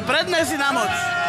Ale predne si namoč.